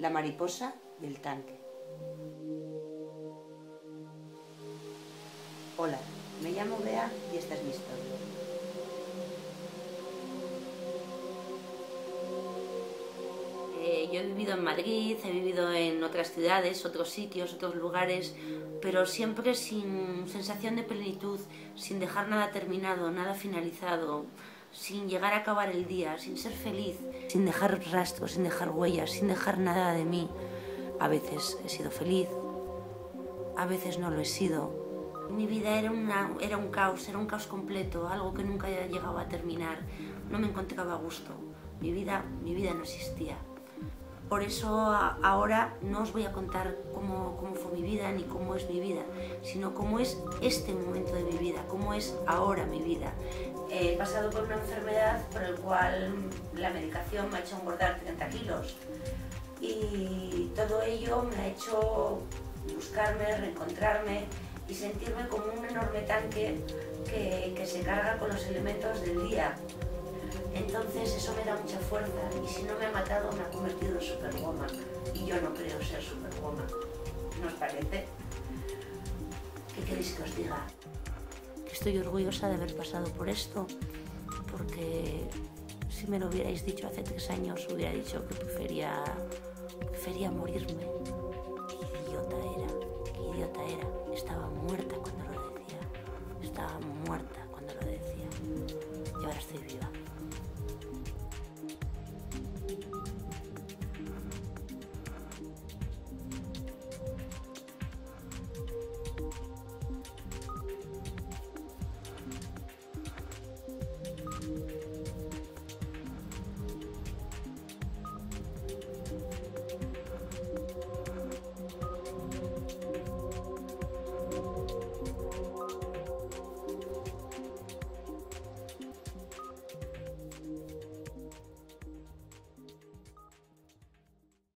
La mariposa del tanque. Hola, me llamo Bea y esta es mi historia. Eh, yo he vivido en Madrid, he vivido en otras ciudades, otros sitios, otros lugares, pero siempre sin sensación de plenitud, sin dejar nada terminado, nada finalizado, sin llegar a acabar el día, sin ser feliz, sin dejar rastros, sin dejar huellas, sin dejar nada de mí. A veces he sido feliz, a veces no lo he sido. Mi vida era, una, era un caos, era un caos completo, algo que nunca llegaba a terminar. No me encontraba a gusto. Mi vida, mi vida no existía. Por eso ahora no os voy a contar cómo, cómo, fue mi vida ni cómo es mi vida, sino cómo es este momento de mi vida, cómo es ahora mi vida. He pasado por una enfermedad por la cual la medicación me ha hecho engordar 30 kilos y todo ello me ha hecho buscarme, reencontrarme y sentirme como un enorme tanque que, que se carga con los elementos del día entonces eso me da mucha fuerza y si no me ha matado me ha convertido en superwoman y yo no creo ser superwoman. ¿No os parece? ¿Qué queréis que os diga? Estoy orgullosa de haber pasado por esto porque si me lo hubierais dicho hace tres años hubiera dicho que prefería, prefería morirme. Qué idiota era, qué idiota era. Estaba muerta cuando lo decía. Estaba muerta